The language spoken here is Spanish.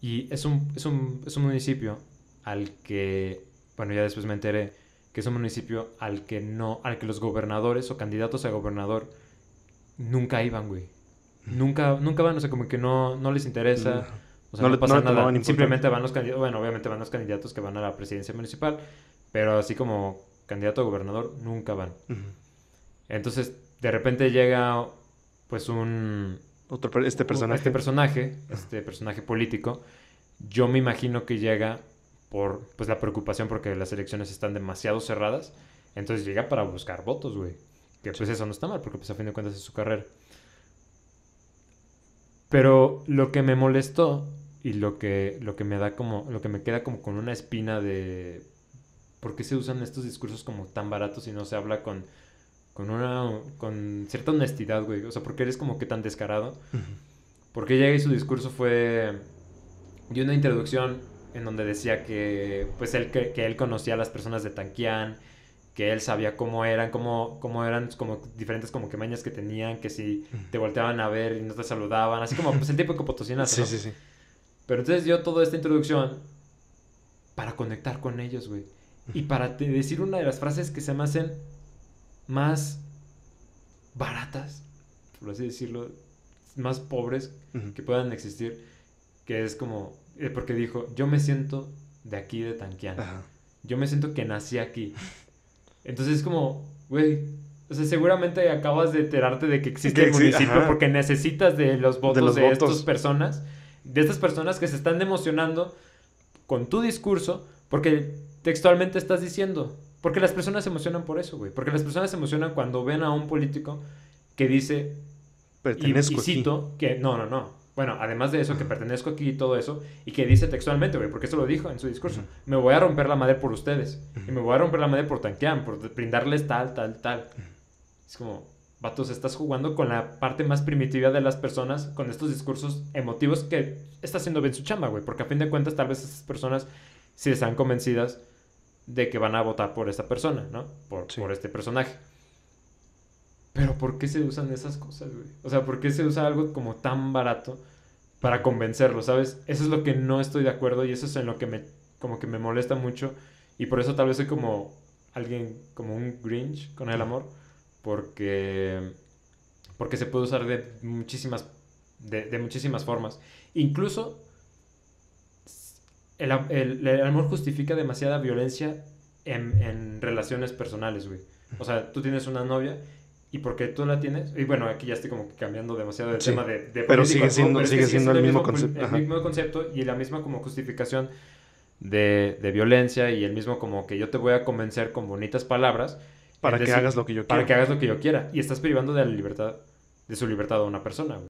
Y es un, es un, es un municipio al que, bueno, ya después me enteré que es un municipio al que no, al que los gobernadores o candidatos a gobernador nunca iban, güey. Nunca, nunca van, o sea, como que no, no les interesa. O sea, No no, pasa no nada. Simplemente van los candidatos, bueno, obviamente van los candidatos que van a la presidencia municipal, pero así como candidato a gobernador, nunca van. Entonces, de repente llega, pues, un, Otro, este personaje. este personaje, este personaje político, yo me imagino que llega por pues la preocupación porque las elecciones están demasiado cerradas, entonces llega para buscar votos, güey. Que pues eso no está mal, porque pues a fin de cuentas es su carrera. Pero lo que me molestó y lo que, lo que me da como, lo que me queda como con una espina de por qué se usan estos discursos como tan baratos y no se habla con, con una, con cierta honestidad, güey. O sea, porque eres como que tan descarado. Porque llega y su discurso fue de una introducción en donde decía que pues él que, que él conocía a las personas de Tanquián, que él sabía cómo eran, cómo, cómo eran como diferentes como que mañas que tenían, que si te volteaban a ver y no te saludaban, así como pues el típico potosinazo, Sí, ¿no? sí, sí. Pero entonces dio toda esta introducción para conectar con ellos, güey. Y para te- decir una de las frases que se me hacen más baratas, por así decirlo, más pobres que puedan existir, que es como, eh, porque dijo, yo me siento de aquí de Tanquián, yo me siento que nací aquí. Entonces es como, güey, o sea, seguramente acabas de enterarte de que existe Que el municipio ajá. porque necesitas de los votos de, los estas votos. personas, de estas personas que se están emocionando con tu discurso, porque textualmente estás diciendo, porque las personas se emocionan por eso, güey, porque las personas se emocionan cuando ven a un político que dice, y, Pertenezco y aquí. cito que no, no, no. Bueno, además de eso, que pertenezco aquí y todo eso, y que dice textualmente, güey, porque eso lo dijo en su discurso. Ujú. Me voy a romper la madre por ustedes. Y Ujú. me voy a romper la madre por Tanquián, por brindarles tal, tal, tal. Es como, vatos, estás jugando con la parte más primitiva de las personas, con estos discursos emotivos que está haciendo bien su chamba, güey. Porque a fin de cuentas, tal vez esas personas sí están convencidas de que van a votar por esta persona, ¿no? Por, Sí. por este personaje. Pero ¿por qué se usan esas cosas, güey? O sea, ¿por qué se usa algo como tan barato para convencerlo, sabes? Eso es lo que no estoy de acuerdo y eso es en lo que me, como que me molesta mucho. Y por eso tal vez soy como alguien, como un Grinch con el amor, porque, porque se puede usar de muchísimas, de, de muchísimas formas. Incluso el, el- el amor justifica demasiada violencia en, en relaciones personales, güey. O sea, tú tienes una novia y porque tú la tienes, y bueno, aquí ya estoy como que cambiando demasiado el Sí, tema de, de pero sigue siendo- sigue el mismo concepto, El mismo concepto y la misma como justificación de, de violencia y el mismo como que yo te voy a convencer con bonitas palabras Para que decir- hagas lo que yo para quiero. que hagas lo que yo quiera. Y estás privando de la libertad, de su libertad a una persona, güey.